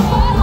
Oh.